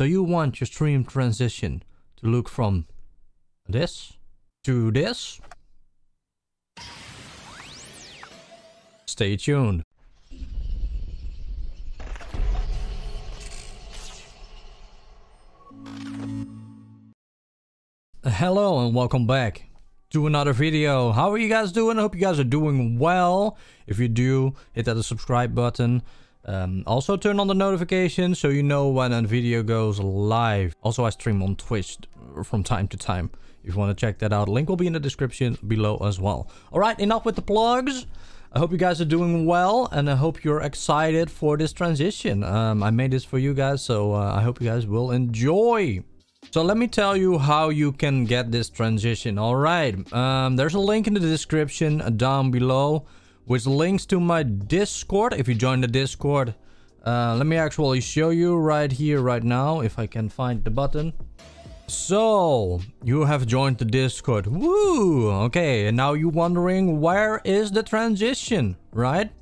So you want your stream transition to look from this to this? Stay tuned. Hello and welcome back to another video. How are you guys doing? I hope you guys are doing well. If you do, hit that subscribe button. Um, also turn on the notifications so you know when a video goes live. Also I stream on Twitch from time to time. If you want to check that out, link will be in the description below as well. Alright, enough with the plugs. I hope you guys are doing well and I hope you're excited for this transition. Um, I made this for you guys, so uh, I hope you guys will enjoy. So let me tell you how you can get this transition. All right, um, there's a link in the description down below, which links to my Discord. If you join the Discord, uh, let me actually show you right here, right now, if I can find the button. So, you have joined the Discord. Woo! Okay, and now you're wondering where is the transition, right?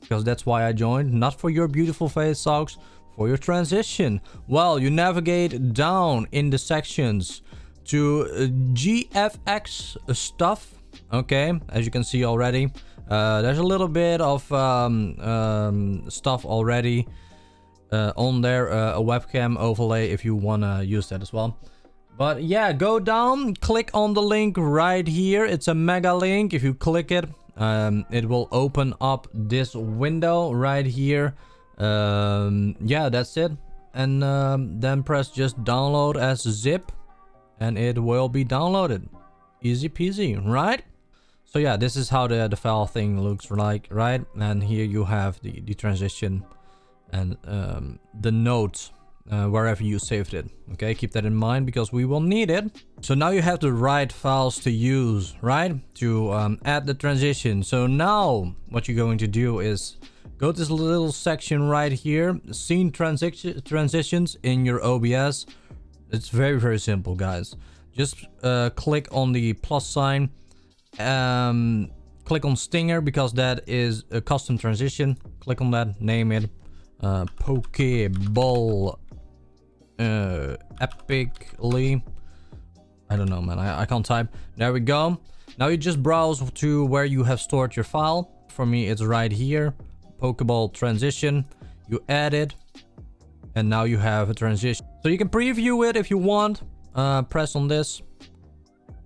Because that's why I joined, not for your beautiful face socks, for your transition? Well, you navigate down in the sections to uh, GFX stuff. Okay, as you can see already. Uh, there's a little bit of um, um, stuff already uh, on there. Uh, a webcam overlay if you want to use that as well. But yeah, go down, click on the link right here. It's a mega link. If you click it, um, it will open up this window right here um, yeah, that's it. And um, then press just download as zip and it will be downloaded. Easy peasy, right? So yeah, this is how the, the file thing looks like, right? And here you have the, the transition and um, the notes uh, wherever you saved it. Okay, keep that in mind because we will need it. So now you have the right files to use, right? To um, add the transition. So now what you're going to do is Go to this little section right here, scene transi transitions in your OBS. It's very, very simple, guys. Just uh, click on the plus sign. Um, click on Stinger because that is a custom transition. Click on that, name it. Uh, Pokeball uh, epically. I don't know, man. I, I can't type. There we go. Now you just browse to where you have stored your file. For me, it's right here. Pokeball transition. You add it. And now you have a transition. So you can preview it if you want. Uh, press on this.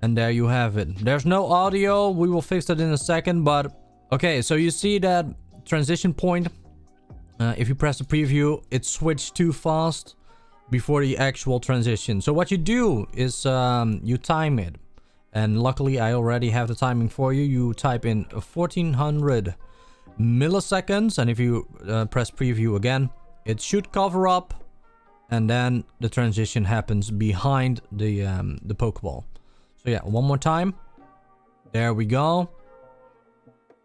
And there you have it. There's no audio. We will fix that in a second. But okay, so you see that transition point. Uh, if you press the preview, it switched too fast before the actual transition. So what you do is um, you time it. And luckily I already have the timing for you. You type in 1400 milliseconds. And if you uh, press preview again, it should cover up. And then the transition happens behind the, um, the Pokeball. So yeah, one more time. There we go.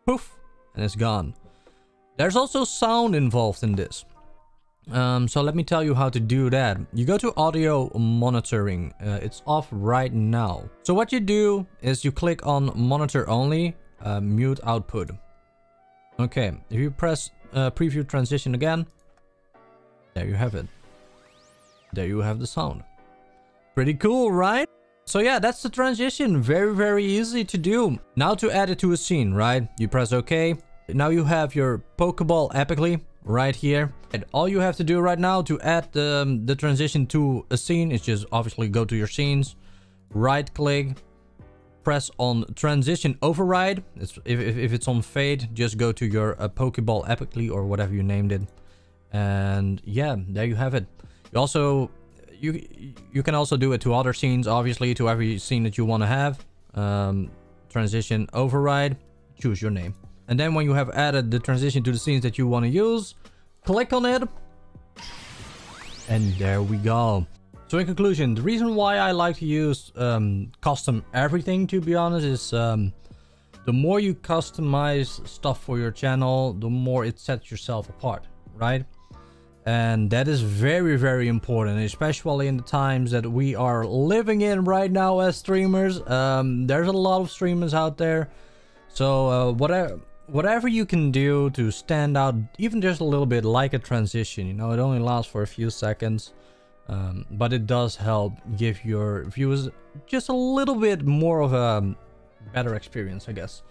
Poof. And it's gone. There's also sound involved in this. Um, so let me tell you how to do that. You go to audio monitoring. Uh, it's off right now. So what you do is you click on monitor only, uh, mute output. Okay, if you press uh, preview transition again, there you have it. There you have the sound. Pretty cool, right? So yeah, that's the transition. Very, very easy to do. Now to add it to a scene, right? You press OK. Now you have your Pokeball epically right here. And all you have to do right now to add the, um, the transition to a scene is just obviously go to your scenes, right click, press on transition override. It's, if, if, if, it's on fade, just go to your uh, Pokeball epically or whatever you named it. And yeah, there you have it. You also, you you can also do it to other scenes, obviously, to every scene that you want to have. Um, transition override, choose your name. And then when you have added the transition to the scenes that you want to use, click on it. And there we go. So in conclusion, the reason why I like to use um, custom everything, to be honest, is um, the more you customize stuff for your channel, the more it sets yourself apart, right? And that is very, very important, especially in the times that we are living in right now as streamers. Um, there's a lot of streamers out there. So uh, whatever, whatever you can do to stand out, even just a little bit like a transition, you know, it only lasts for a few seconds Um, but it does help give your viewers just a little bit more of a better experience, I guess.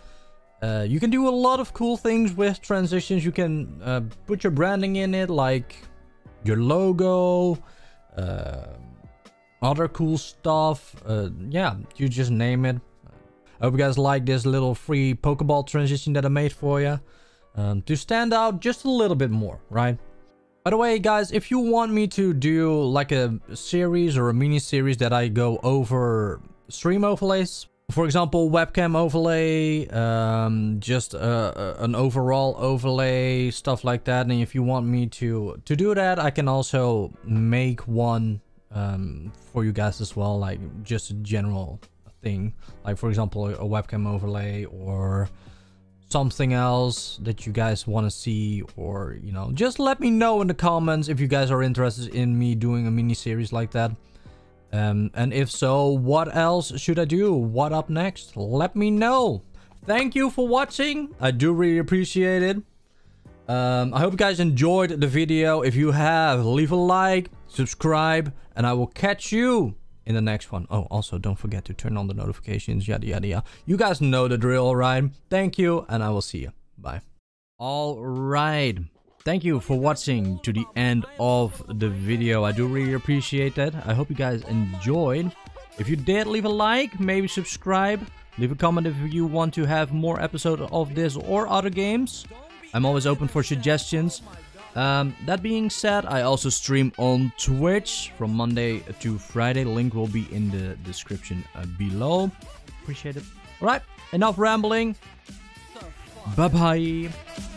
Uh, you can do a lot of cool things with transitions. You can uh, put your branding in it, like your logo, uh, other cool stuff. Uh, yeah, you just name it. I hope you guys like this little free Pokeball transition that I made for you. Um, to stand out just a little bit more, right? By the way, guys, if you want me to do like a series or a mini series that I go over stream overlays, for example, webcam overlay, um, just uh, uh, an overall overlay, stuff like that. And if you want me to to do that, I can also make one um, for you guys as well, like just a general thing, like for example, a webcam overlay or something else that you guys want to see or you know just let me know in the comments if you guys are interested in me doing a mini series like that um, and if so what else should i do what up next let me know thank you for watching i do really appreciate it um, i hope you guys enjoyed the video if you have leave a like subscribe and i will catch you in the next one. Oh, also don't forget to turn on the notifications, yada yada yada. You guys know the drill, right? Thank you, and I will see you. Bye. All right. Thank you for watching to the end of the video. I do really appreciate that. I hope you guys enjoyed. If you did, leave a like, maybe subscribe. Leave a comment if you want to have more episodes of this or other games. I'm always open for suggestions. Um, that being said, I also stream on Twitch from Monday to Friday. Link will be in the description uh, below. Appreciate it. Alright, enough rambling. Bye bye.